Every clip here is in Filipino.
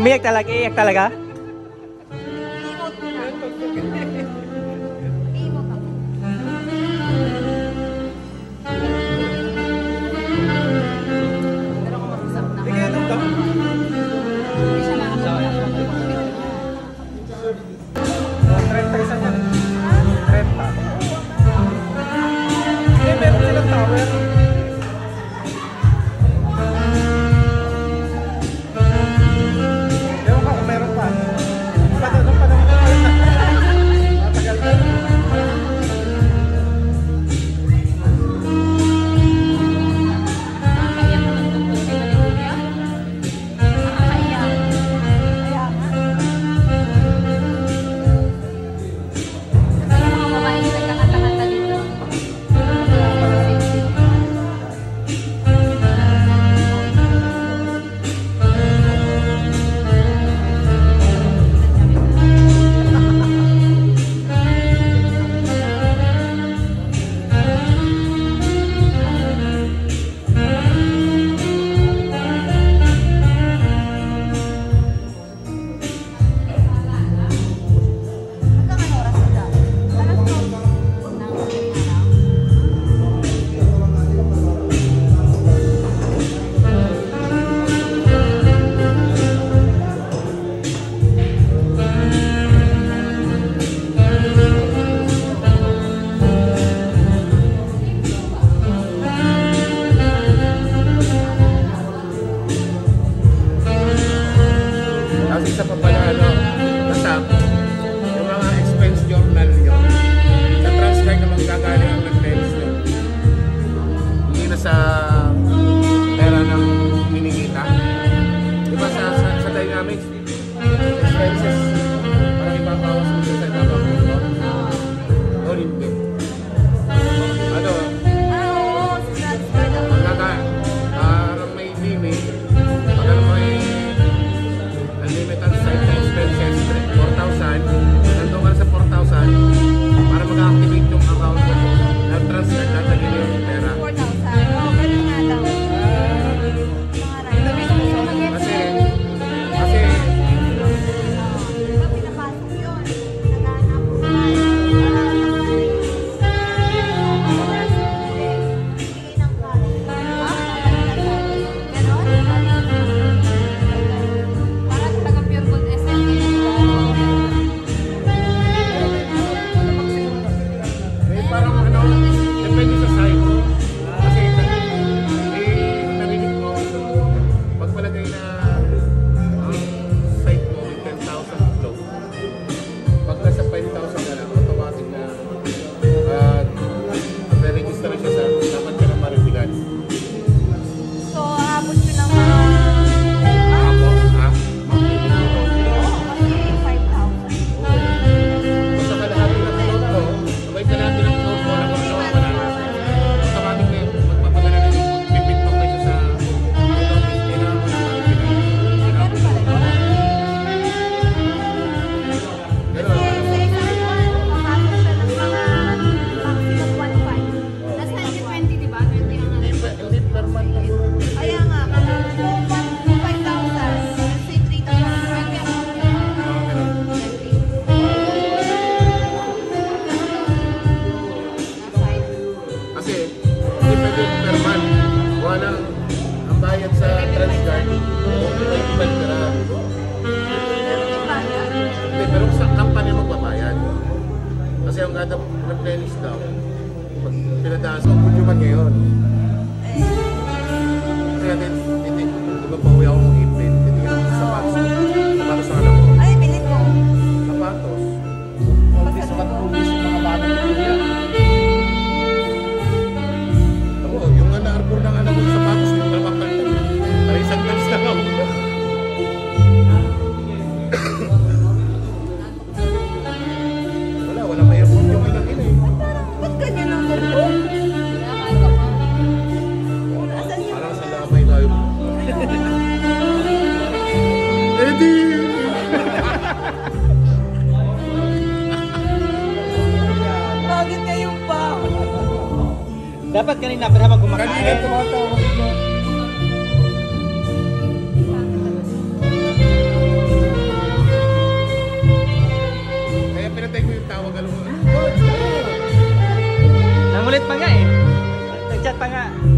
Umiyak talaga? Iyak talaga? Wala, wala may aircon yung ilang ina eh. Ba't ganyan ang ganito? Parang sa lamay tayo. Eddie! Bakit kayong pa? Dapat kanina pa habang kumakain. Kanina tumatawa. Namulit pa nga eh. Nag-chat pa nga.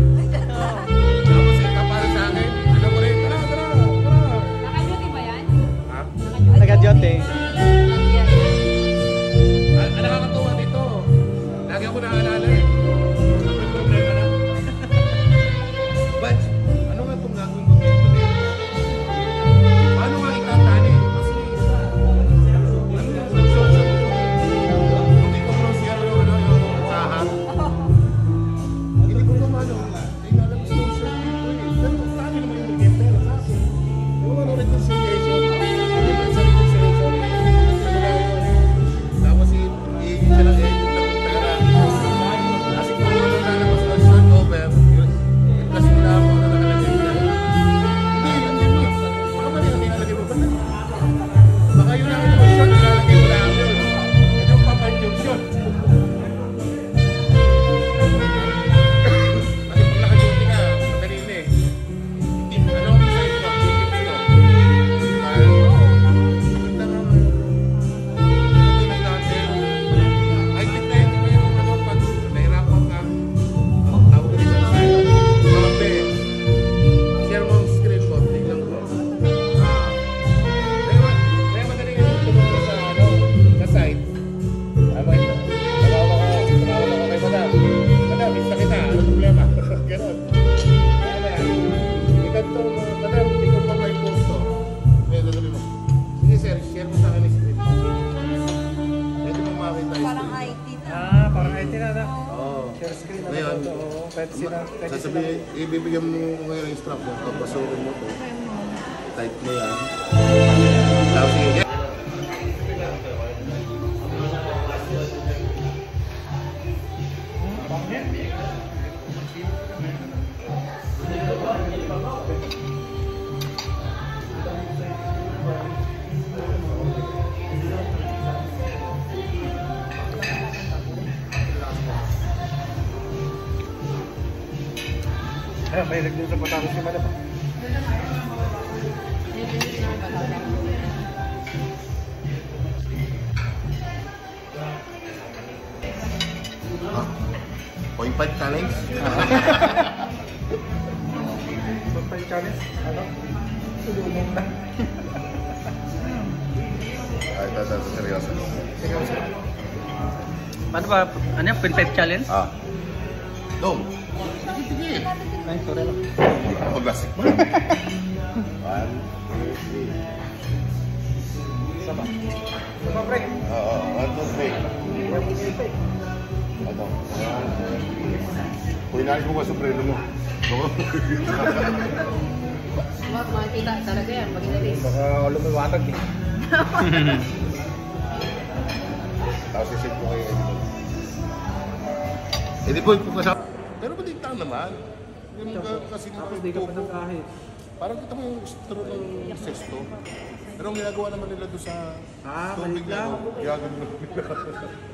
Sila, pwede sila. Sasabihin, ibibigyan mo ngayon yung strap mo, papasukin mo to. Tight mo yan. Tapos yung direct dun sa Batangas yung Malapa. Ah, 0.5 challenge? Uh, challenge? Ano? Ay, ito, seryoso. Seryoso. Ano ba? Ano yung 0.5 challenge? Ah. Dome. Sige. Ay, sorry lang. Ako basic. One, two, three. Isa ba? Isa ba, break? Oo, one, two, three. Eh. Ito. One, two, three. Kung inaayos mo ka suprelo mo. Mga makikita talaga yan pag inalis. Baka lumiwatag eh. Tapos isip ko kayo Boy, kung kasama. Pero baligtang naman. Mo ka kasi Tapos di ka pa nag-ahit. Parang kita mo yung straw ng sesto. Pero ang ginagawa naman nila doon sa Ah, tubig lang. ano, ginagawa nila.